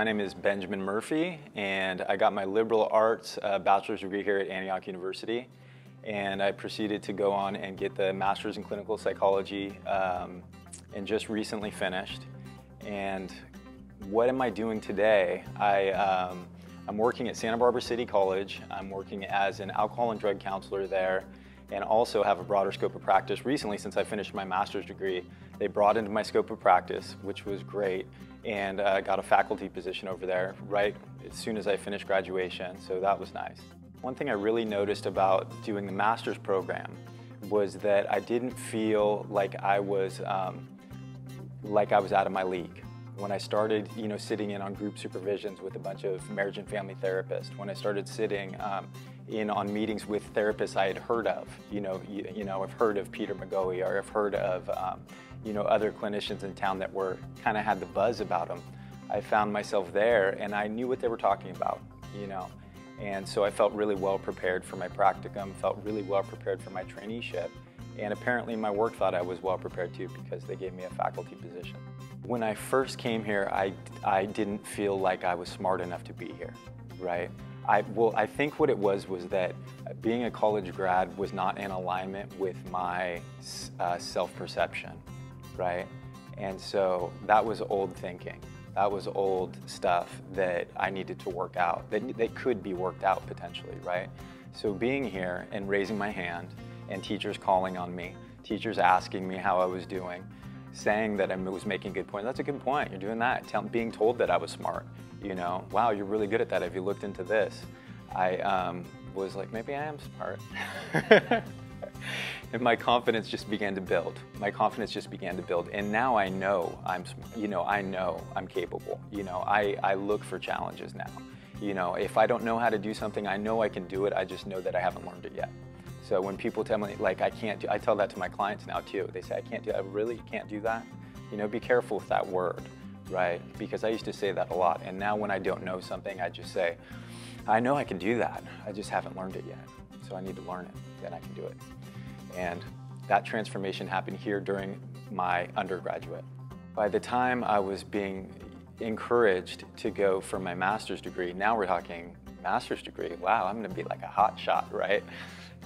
My name is Benjamin Murphy, and I got my liberal arts uh, bachelor's degree here at Antioch University. And I proceeded to go on and get the master's in clinical psychology um, and just recently finished. And what am I doing today? I, um, I'm working at Santa Barbara City College. I'm working as an alcohol and drug counselor there and also have a broader scope of practice. Recently, since I finished my master's degree, they broadened my scope of practice, which was great, and uh, got a faculty position over there right as soon as I finished graduation, so that was nice. One thing I really noticed about doing the master's program was that I didn't feel like I was um, like I was out of my league. When I started, you know, sitting in on group supervisions with a bunch of marriage and family therapists, when I started sitting um, in on meetings with therapists I had heard of, you know, you, you know, I've heard of Peter McGoey or I've heard of, um, you know, other clinicians in town that were kind of had the buzz about them. I found myself there and I knew what they were talking about, you know. And so I felt really well prepared for my practicum, felt really well prepared for my traineeship. And apparently my work thought I was well prepared too because they gave me a faculty position. When I first came here, I, I didn't feel like I was smart enough to be here, right? I, well, I think what it was was that being a college grad was not in alignment with my uh, self-perception, right? And so that was old thinking. That was old stuff that I needed to work out, that, that could be worked out potentially, right? So being here and raising my hand and teachers calling on me, teachers asking me how I was doing, saying that I was making good points. That's a good point. You're doing that. Tell, being told that I was smart. You know, wow, you're really good at that. Have you looked into this? I um, was like, maybe I am smart. and my confidence just began to build. My confidence just began to build. And now I know I'm, you know, I know I'm capable. You know, I, I look for challenges now. You know, if I don't know how to do something, I know I can do it. I just know that I haven't learned it yet. So when people tell me, like, I can't do, I tell that to my clients now too. They say, I can't do, I really can't do that. You know, be careful with that word, right? Because I used to say that a lot. And now when I don't know something, I just say, I know I can do that. I just haven't learned it yet. So I need to learn it, then I can do it. And that transformation happened here during my undergraduate. By the time I was being encouraged to go for my master's degree, now we're talking master's degree, wow, I'm gonna be like a hot shot, right?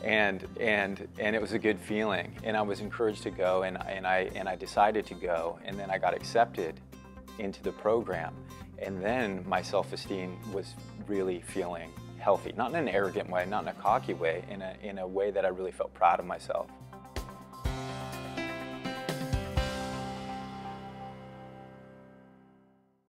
And, and, and it was a good feeling. And I was encouraged to go and, and, I, and I decided to go and then I got accepted into the program. And then my self-esteem was really feeling healthy, not in an arrogant way, not in a cocky way, in a, in a way that I really felt proud of myself.